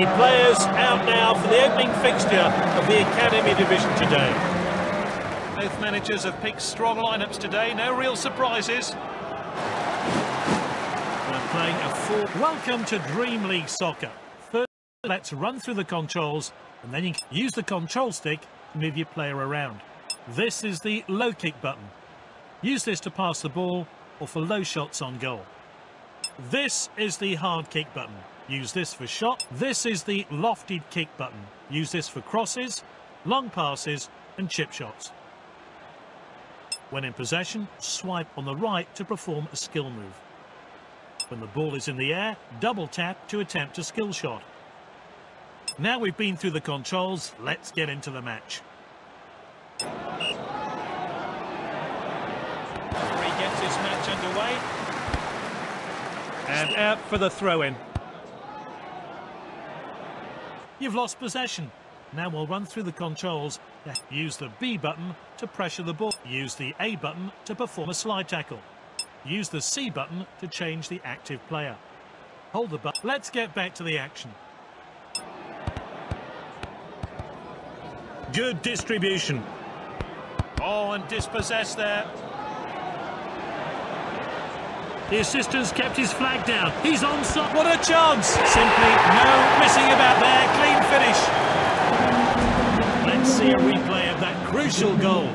the players out now for the opening fixture of the Academy Division today. Both managers have picked strong lineups today, no real surprises. We're playing a. Welcome to Dream League Soccer. First, let's run through the controls, and then you can use the control stick to move your player around. This is the low kick button. Use this to pass the ball or for low shots on goal. This is the hard kick button. Use this for shot. This is the lofted kick button. Use this for crosses, long passes and chip shots. When in possession, swipe on the right to perform a skill move. When the ball is in the air, double tap to attempt a skill shot. Now we've been through the controls, let's get into the match. Gets match underway. And out for the throw-in. You've lost possession. Now we'll run through the controls. Use the B button to pressure the ball. Use the A button to perform a slide tackle. Use the C button to change the active player. Hold the button. Let's get back to the action. Good distribution. Oh, and dispossessed there. The assistant's kept his flag down. He's on onside. What a chance! Simply no missing about there. Clean finish. Let's see a replay of that crucial goal.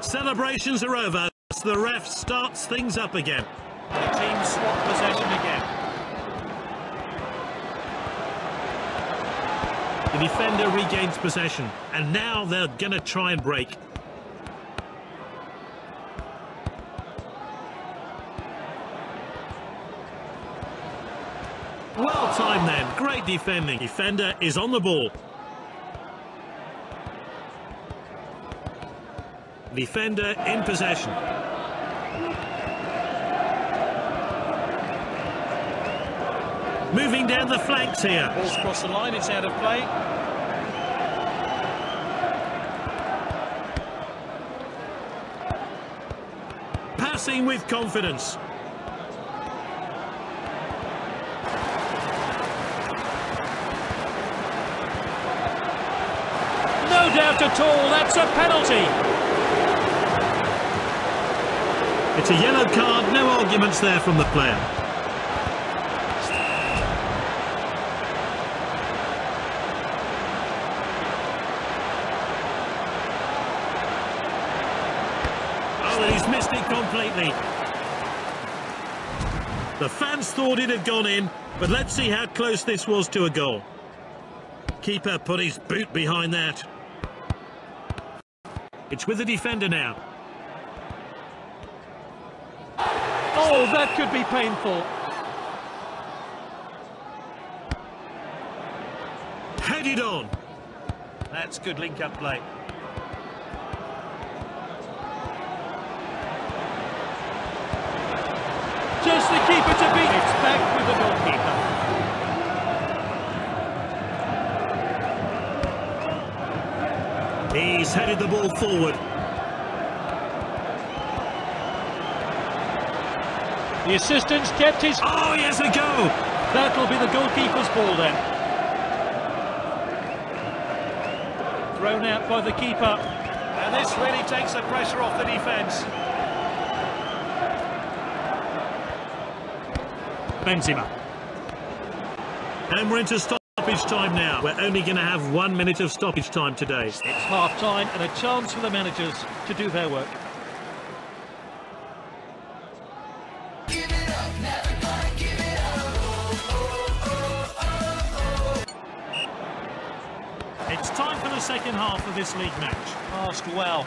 Celebrations are over. The ref starts things up again. The team swap possession again. The defender regains possession, and now they're going to try and break. Well timed then, great defending. Defender is on the ball. Defender in possession. Moving down the flanks here. Ball's crossed the line, it's out of play. Passing with confidence. No doubt at all, that's a penalty. It's a yellow card, no arguments there from the player. Oh, and he's completely. The fans thought it had gone in, but let's see how close this was to a goal. Keeper put his boot behind that. It's with the defender now. Oh, that could be painful. Headed on. That's good link-up play. Just the keeper to beat. It's back with the goalkeeper. He's headed the ball forward. The assistant's kept his... Oh, he has a go. That'll be the goalkeeper's ball then. Thrown out by the keeper. And this really takes the pressure off the defence. Benzema. And we're into stoppage time now. We're only going to have one minute of stoppage time today. It's half-time and a chance for the managers to do their work. It's time for the second half of this league match. Passed well.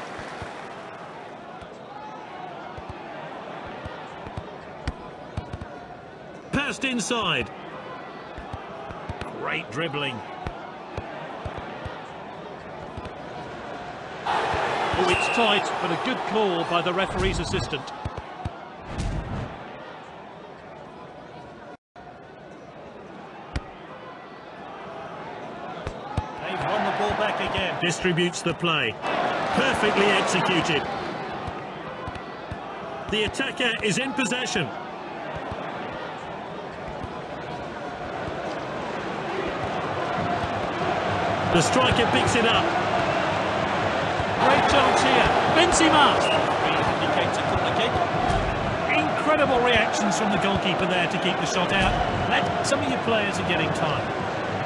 Passed inside. Great dribbling. Oh, it's tight, but a good call by the referee's assistant. They've won the ball back again. Distributes the play. Perfectly executed. The attacker is in possession. The striker picks it up. Great chance here. Benzema. Incredible reactions from the goalkeeper there to keep the shot out. Let some of your players are getting tired.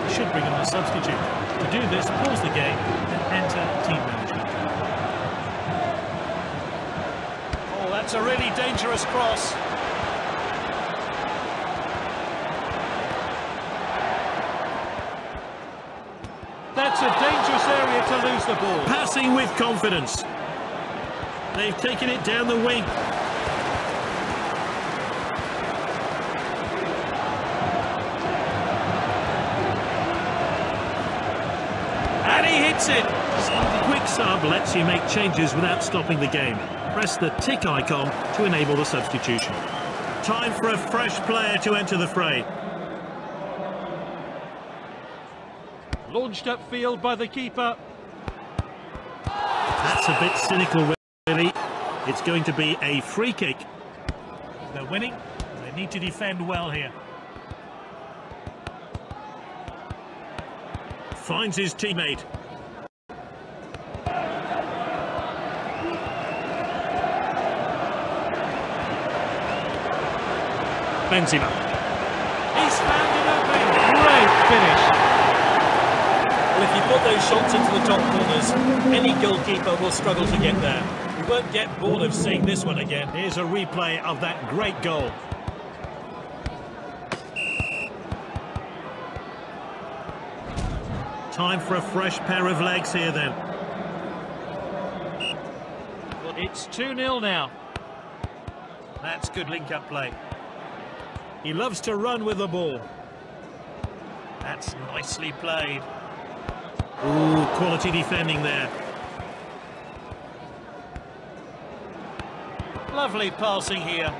You should bring on a substitute. To do this, pause the game and enter team management. Oh, that's a really dangerous cross. That's a dangerous area to lose the ball. Passing with confidence. They've taken it down the wing. And he hits it. Quick sub lets you make changes without stopping the game. Press the tick icon to enable the substitution. Time for a fresh player to enter the fray. Launched upfield by the keeper. That's a bit cynical, really. It's going to be a free kick. They're winning. They need to defend well here. Finds his teammate. Benzema. He's found an opening. Great finish. Well, if you put those shots into the top corners, any goalkeeper will struggle to get there. You won't get bored of seeing this one again. Here's a replay of that great goal. Time for a fresh pair of legs here then. It's 2-0 now. That's good link-up play. He loves to run with the ball. That's nicely played. Ooh, quality defending there. Lovely passing here.